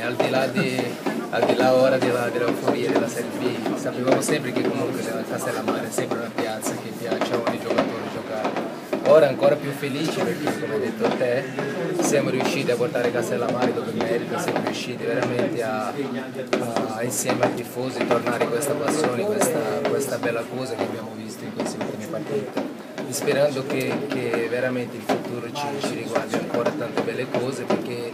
e al di là, di, al di là ora della, dell'euforia della Serie B, sapevamo sempre che comunque la Castellammare è sempre una piazza che piace a ogni giocatore giocare. Ora ancora più felici perché, come hai detto te, siamo riusciti a portare Castellammare dove merita, siamo riusciti veramente a, a, insieme ai tifosi tornare questa passione, questa, questa bella cosa che abbiamo visto in queste ultime partite sperando che, che, veramente il futuro ci, ci riguardi ancora tante belle cose perché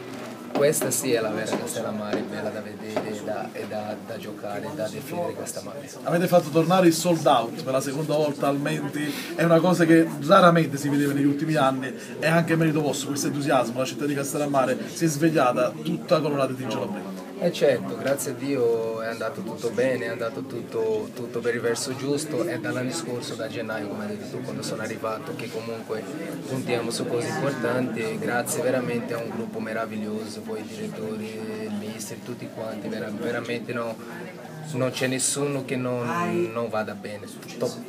questa sì è la vera Castellammare, bella da vedere e da, da, giocare, da definire questa maglia. Avete fatto tornare il sold out per la seconda volta al Menti, è una cosa che raramente si vedeva negli ultimi anni, è anche merito vostro, questo entusiasmo, la città di Castellammare si è svegliata tutta colorata di giallo eh certo, grazie a Dio è andato tutto bene, è andato tutto, tutto, per il verso giusto e dall'anno scorso, da gennaio come hai detto tu, quando sono arrivato, che comunque puntiamo su cose importanti e grazie veramente a un gruppo meraviglioso, voi direttori, il mister, tutti quanti, veramente no, non c'è nessuno che non, non vada bene,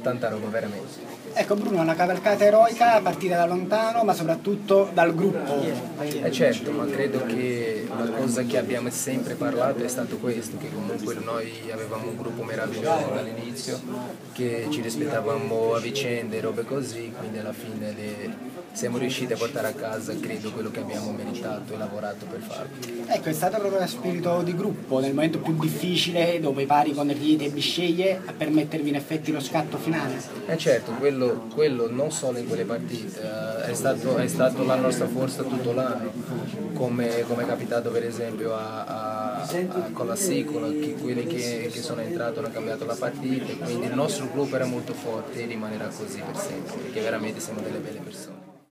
tanta roba veramente. Ecco Bruno, una cavalcata eroica partita da lontano ma soprattutto dal gruppo. Eh certo, ma credo che la cosa che abbiamo sempre parlato è stato questo, che comunque noi avevamo un gruppo meraviglioso dall'inizio, che ci rispettavamo a vicenda e robe così, quindi alla fine le... siamo riusciti a portare a casa credo quello che abbiamo meritato e lavorato per farlo. Ecco, è stato proprio lo spirito di gruppo nel momento più difficile dove pari con Riete e Bisceglie a permettervi in effetti lo scatto finale. Eh certo, quello, quello non solo in quelle partite, eh, è, stato, è stato la nostra forza tutto l'anno, come, come, è capitato per esempio a, a, con la Sicola, che quelli che, che, sono entrati hanno cambiato la partita, quindi il nostro gruppo era molto forte e rimanerà così per sempre, perché veramente siamo delle belle persone.